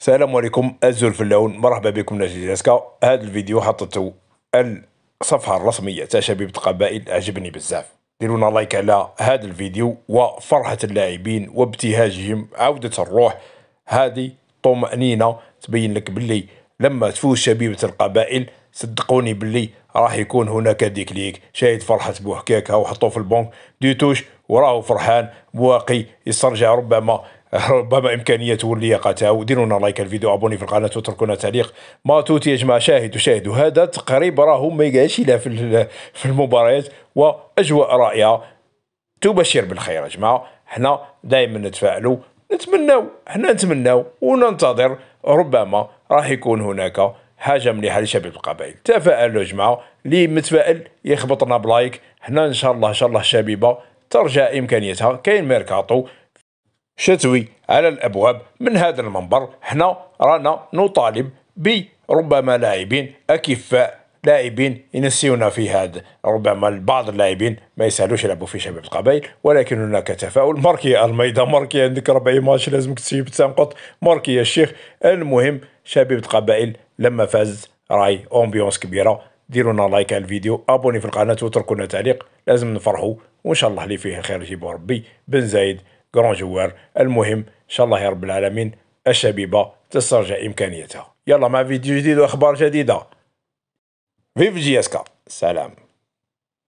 السلام عليكم الزول في اللون. مرحبا بكم ناجي جاسكا هذا الفيديو حطيته الصفحة الرسمية تاع شبيبة قبائل عجبني بزاف. ديرونا لايك على هذا الفيديو وفرحة اللاعبين وابتهاجهم عودة الروح. هذه طمأنينة تبين لك باللي لما تفوز شبيبة القبائل صدقوني باللي راح يكون هناك ديكليك شاهد فرحة بوحكاك وحطوه في البنك. ديتوش وراه فرحان بواقي يسترجع ربما ربما امكانيته واللياقه وديروا لنا like الفيديو abonnez في القناة وتركوا لنا تعليق. ماتوتي يا جماعة شاهدوا شاهدوا. هذا تقريبا راه ما يقعدش لا في في المباريات وأجواء رائعة. تبشر بالخير يا جماعة. حنا دائما نتفائلوا نتمناو حنا نتمناو وننتظر ربما راح يكون هناك حاجة مليحة لشباب القبائل. تفائلوا يا جماعة. اللي متفائل يخبطنا ب like. حنا إن شاء الله إن شاء الله الشبيبه ترجع إمكانيتها. كاين ميركاتو. شتوي على الأبواب من هذا المنبر. حنا رانا نطالب بربما لاعبين أكفاء لاعبين ينسيونا في هذا. ربما بعض اللاعبين ما يسهلوش يلعبوا في شباب القبائل ولكن هناك تفاؤل. ماركي ألميدا ماركي عندك ربع ماتش لازمك تسيب تنقط ماركي يا الشيخ المهم شباب القبائل لما فاز راي أمبيونس كبيرة. ديروا لنا like على الفيديو abonnez في القناة وتركوا لنا تعليق. لازم نفرحوا وإن شاء الله اللي فيه خير يجيبه ربي. بن زايد grand joueur المهم إن شاء الله يا رب العالمين الشبيبة تسترجع إمكانيتها. يلا مع فيديو جديد وأخبار جديدة. vive JSK سلام.